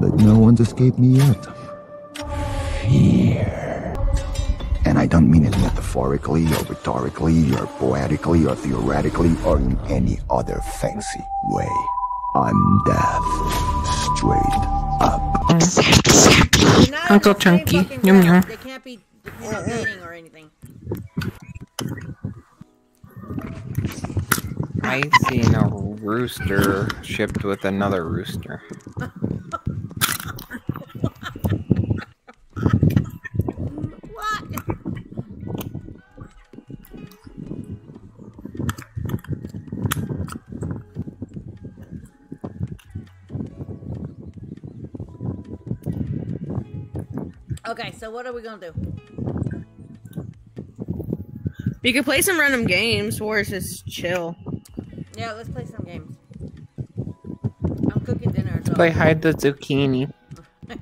But no one's escaped me yet. Fear. And I don't mean it metaphorically or rhetorically or poetically or theoretically or in any other fancy way. I'm death. Straight up. They're Uncle the same Chunky. Yum, yum. They can't be you dating or anything. I seen a rooster shipped with another rooster. So what are we gonna do? You could play some random games or it's just chill. Yeah, let's play some games. I'm cooking dinner. So Play hide the zucchini. I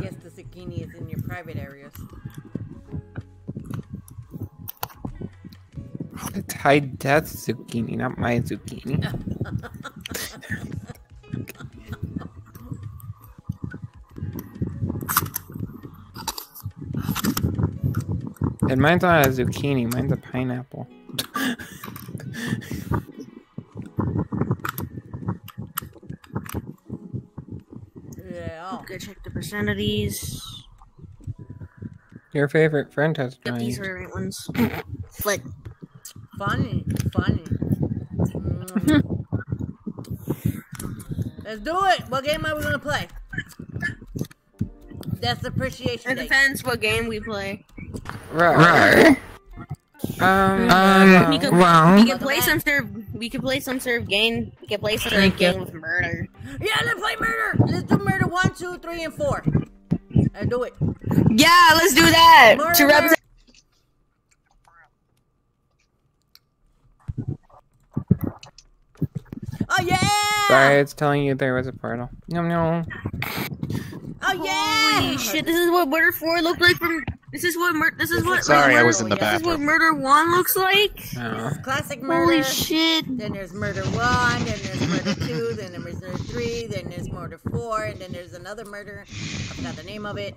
guess the zucchini is in your private areas. It's hide death zucchini, not my zucchini. and mine's not a zucchini, mine's a pineapple. Yeah. Go check the percentages. Your favorite friend has Yep, these joined. are the right ones. Flick. Funny, funny. Mm. Let's do it. What game are we gonna play? Death Appreciation It Day. depends what game we play. Right. Um, um, we could, well, we could play some sort of we could play some sort of game. We could play some sort of game with murder. Yeah, let's play murder. Let's do murder one, two, three, and four. Let's do it. Yeah, let's do that. Murder. To represent Oh yeah! sorry, it's telling you there was a portal. No, no. Oh yeah! Holy shit! This is what Murder Four looked like from. This is what mur- This is what. Sorry, I was in the bathroom. This is what. Murder One looks like. No. Classic murder. Holy shit! Then there's murder one, then there's murder two, then there's murder three, then there's murder four, and then there's another murder. I forgot the name of it.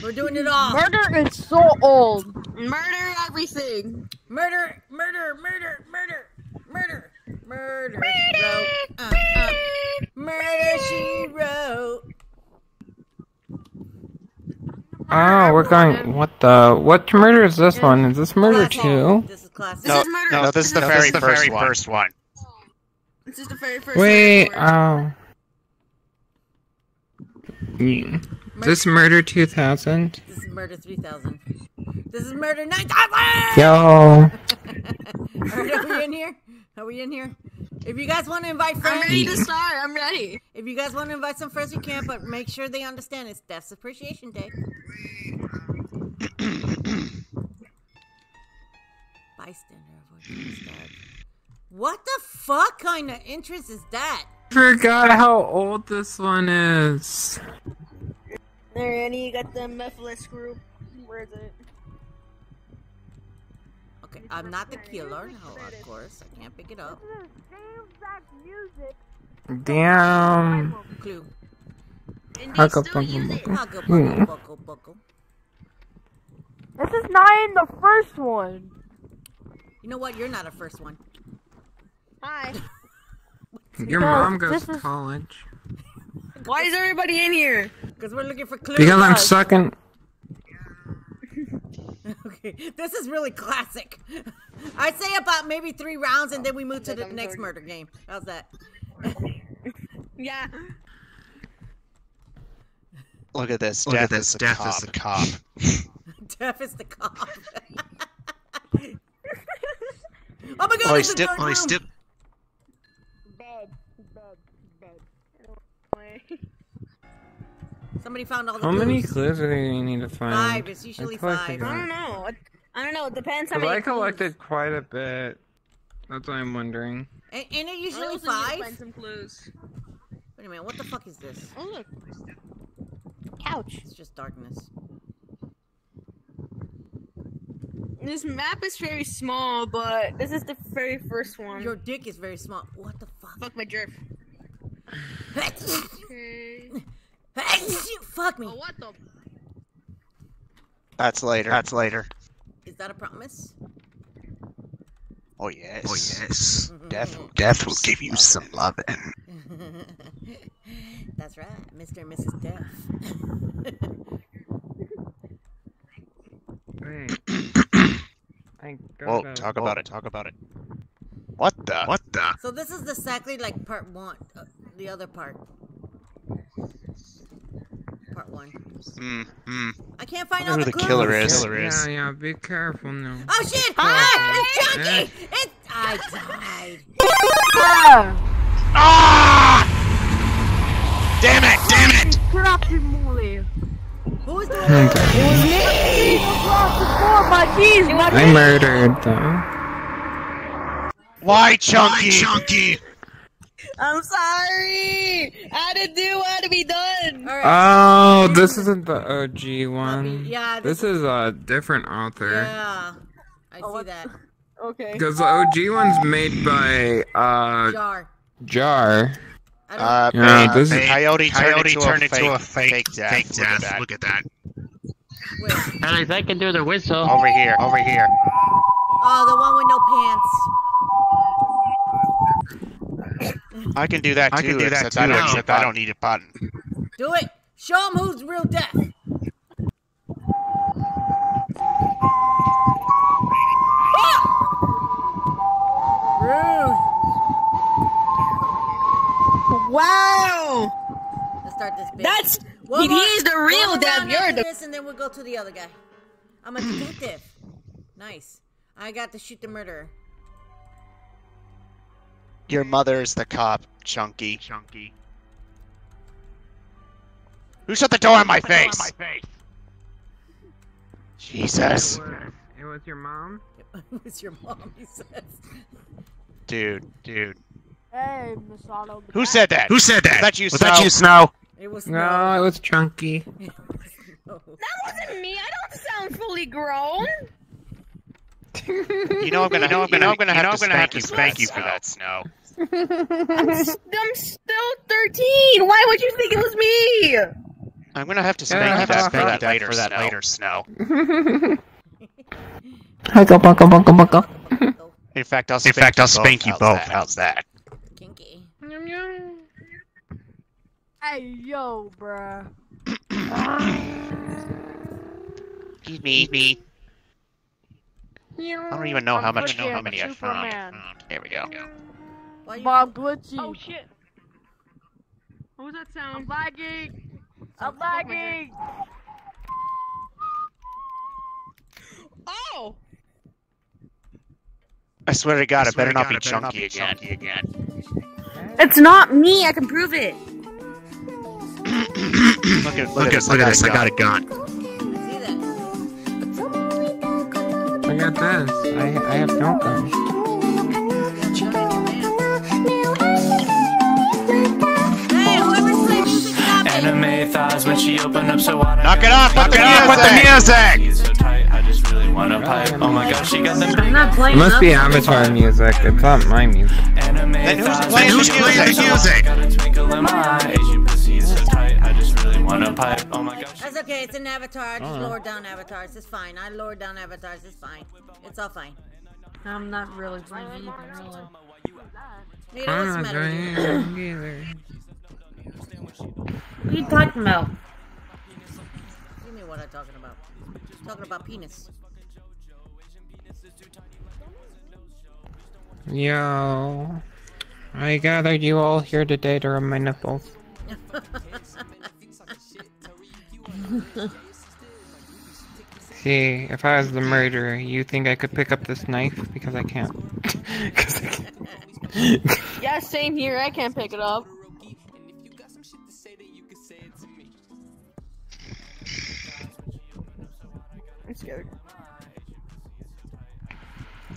We're doing it all. Murder is so old. Murder everything. Murder, murder, murder, murder, murder, murder. She wrote. Uh, uh. Murder she wrote. Oh, we're going. What the? What murder is this one? Is this murder Classic. two? This is classic. This No, is murder. no, this is the this very is the first very one. first one. This is the very first. Wait. Oh. Yeah. Um, this murder two thousand. This is murder 3000. This is murder 9000! Yo. Are we in here? Are we in here? If you guys want to invite friends, I'm friends, ready to start. I'm ready. if you guys want to invite some friends, you can, but make sure they understand it's Death's Appreciation Day. Bystander avoiding. What the fuck kind of interest is that? Forgot how old this one is. There, Annie, you got the Mephiles group. Where is it? Okay, I'm not the killer, oh, of course. I can't pick it up. Damn. Clue. Huckle, buckle, buckle. Buckle, Hmm. buckle, buckle, buckle. This is not in the first one. You know what? You're not a first one. Hi. Your No, mom goes to is- college. Why is everybody in here? Because we're looking for clues. Because I'm guys. sucking. Okay, this is really classic. I'd say about maybe three rounds and then we move to the next murder game. How's that? Yeah. Look at this. Look Death at this, is the death cop. is the cop. Death is the cop. oh my god, Oh, he it's a still- dark Oh, he room. still. Bed, bed, bed. Somebody found all the How many clues. clues do you need to find? Five. It's usually I five. I don't know. It- I don't know. It depends how Because many. I collected quite a bit. That's what I'm wondering. And, ain't it usually I also need to five? Find some clues. Wait a minute, what the fuck is this? Oh look. Couch. It's just darkness. This map is very small, but this is the very first one. Your dick is very small. What the fuck? Fuck my jerk. Okay. Hey, fuck me. Oh, what the? That's later. That's later. Is that a promise? Oh yes. Oh yes. Death. Death will give you some loving. That's right, Mr. and Mrs. Death. Wait. I Whoa, talk about it. Talk about it. What the? What the? so this is exactly like part one, uh, the other part. Part one. Hmm. Hmm. I can't find I all wonder the who the killer is. Yeah, yeah, be careful now. Oh shit! Ah, it's Chucky! It's I died. Ah! Damn it! Damn it! Crafty moly. Who is doing Okay. that? Oh, my keys, my I murdered them. Why, Chunky? Chunky. I'm sorry. I didn't do what to be done. All right. Oh, this isn't the OG one. yeah, This is a different author. yeah, I Oh, see what- that. Okay. Because the OG one's made by uh Jar. Jar. Uh, Yeah, babe, this is- babe, Coyote turned, Coyote into, turned a into fake, a fake- fake death. fake Look at death. that. Look at that. wait. At least I can do the whistle. Over here. Over here. Oh, the one with no pants. I can do that too. I can do that too. I don't, except except I don't need a button. Do it. Show him who's real death. Rude. Wow. Let's start this bitch. That's One he, more- he's the real more death. You're the. this, and then we'll go to the other guy. I'm a detective. nice. I got to shoot the murderer. Your mother's the cop, Chunky. Chunky. Who shut the door in my face? Jesus. It was, it was your mom? it was your mom, he says. Dude, dude. Hey, Masato. Who said that? Who said that? Was that you, Was that you, Snow? Snow? It was No, it was Chunky. no. That wasn't me. I don't sound fully grown. You know I'm gonna, you know I'm gonna, I'm gonna have to I'm gonna have spank to you for spank that, you for Snow. that, Snow. I'm, s- I'm still 13. Why would you think it was me? I'm gonna have to Yeah, spank you have that, for that later, for that Snow. later, Snow. Bucka, bucka, bucka, bucka. Oh, In fact, I'll In spank fact, you I'll spank you How's both. that? How's that? kinky. Hey, yo, bruh. Eat me, me. I don't even know how I'm much, know how I'm many I found. Superman. There we go. Why? Bob glitchy. Oh shit. What was that I'm sound? lagging. I'm lagging. Oh. I swear to God, I it better swear not to be it better not chunky be again. Chunky again. It's not me. I can prove it. Look at, Look at look at this. I got a gun. I got this. I, I have no gun. Hey, whoever's playing music, stop it. Anime thighs when she opened up so wide. Knock it off! Knock Put it the off with the music! music! so tight, I just really wanna pipe. Oh my gosh, she got them It must be nothing. Avatar music. It's not my music. anime Then who's thighs. playing the she music? Just really wanna pipe. Oh my gosh. That's okay. It's an avatar. I just Alright. lowered down avatars. It's fine. I lowered down avatars. It's fine. It's all fine. I'm not really playing anything really. Nita, I'm what's the not matter you? doing it. What are you talking about? Give me what I'm talking about. talking about penis. Yo. I gathered you all here today to rub my nipples. See, if I was the murderer, you think I could pick up this knife? Because I can't. 'Cause I can't. Yeah, same here. I can't pick it up. I'm scared.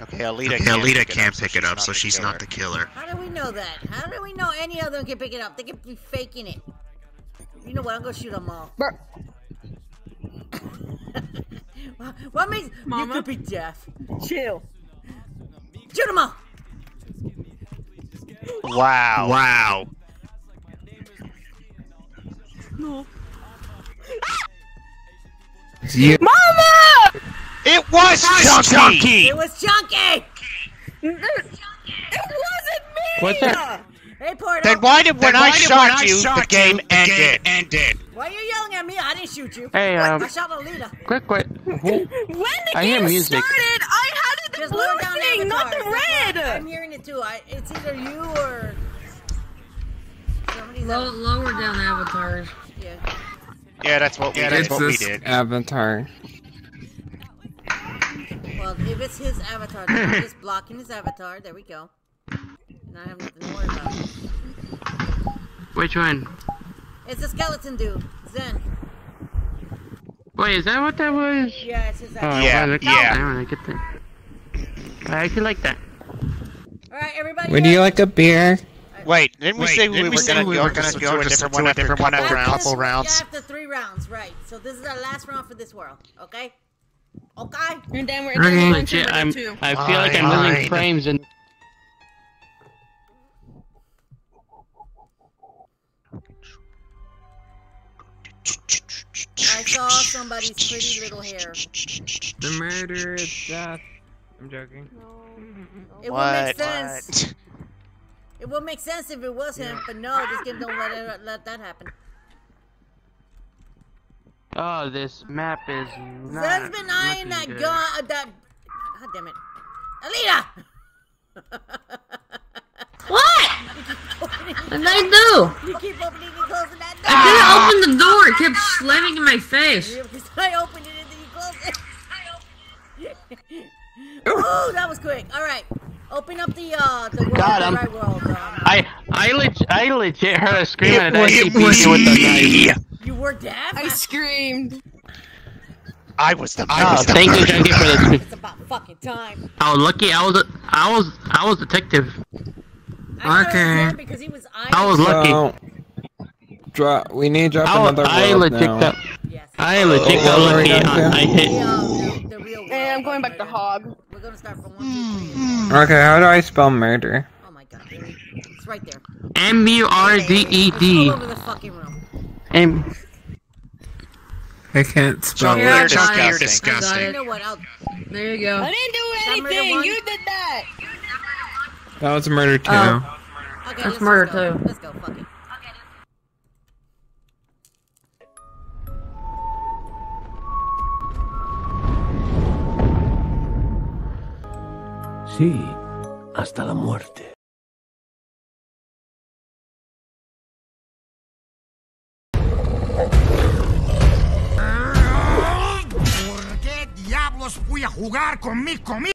Okay, Alita, Okay, can't, Alita pick can't it pick it up, so she's not the killer. How do we know that? How do we know any of them can pick it up? They could be faking it. You know what? I'm gonna shoot them all. Bro, What- what makes you could be deaf? chill. Shoot them all. Wow. Wow. You, Mama! It was Chunky! It was Chunky! It wasn't me! What's that? Hey, Porto. Then why did when Then I why did shot when I you, shot the game you, the ended? game ended? Why are you yelling at me? I didn't shoot you. Hey, um, I shot Alita. quick, quick. When the I game music. started, I had it the Just blue down thing, not the Avatar. I'm hearing it too. I, it's either you or somebody's Low, lower down avatars. Yeah. Yeah, that's what we, Yeah, that's it's what we this did. avatar. Well, if it's his avatar, then I'm just blocking his avatar. There we go. And I have nothing to worry about. Which one? It's a skeleton dude. Zen. Wait, is that what that was? Yeah, it's his Oh, avatar. Yeah, I like yeah. That. I get that. I actually like that. Alright, everybody. Would you like a beer? Wait, didn't we Wait, say we didn't were we say gonna we go were just gonna go to a different one after a different one couple after a rounds? couple rounds? Yeah, after three rounds, right. So this is our last round for this world, okay? Okay? And then we're Okay. going to Legit, I'm. I feel like I'm losing frames and. I saw somebody's pretty little hair. The murder is death. I'm joking. It would What? make sense. It would make sense if it was him, but no, this game don't let it, let that happen. Oh, this map is not. Zen's been eyeing that good. gun. Uh, that. God damn it, Alita! What? What did I do? You keep opening and closing that door. I didn't open the door. It kept slamming in my face. I opened it and then you closed it. Ooh, that was quick. All right, open up the uh the world, God, the I'm- right world. Um, I I legit I legit heard her screaming It at was SCP with the knife. you were deaf. I screamed. I was the I Oh, was the thank you, Junkie, for the. It's about fucking time. I was lucky. I was a, I was I was detective. I was Okay. because he was. I was lucky. So, drop. We need to drop I, was, another I world legit now. got Yes. I legit got Oh, lucky. yeah. I, I The, hit. the, the real world. And I'm going back to. Hog. We're gonna start from one, two, three. Hmm. Okay, how do I spell murder? Oh my god, dude. it's right there. M U R D E It's all over the fucking room. M. I can't spell Chunky, Yeah, you're disgusting. You're I got You know what? I'll. There you go. I didn't do anything. You did that. That was murder too. Oh. Okay, That's murder, too. Let's go. Fuck it. Sí, hasta la muerte. ¿Por qué diablos fui a jugar con mi comida?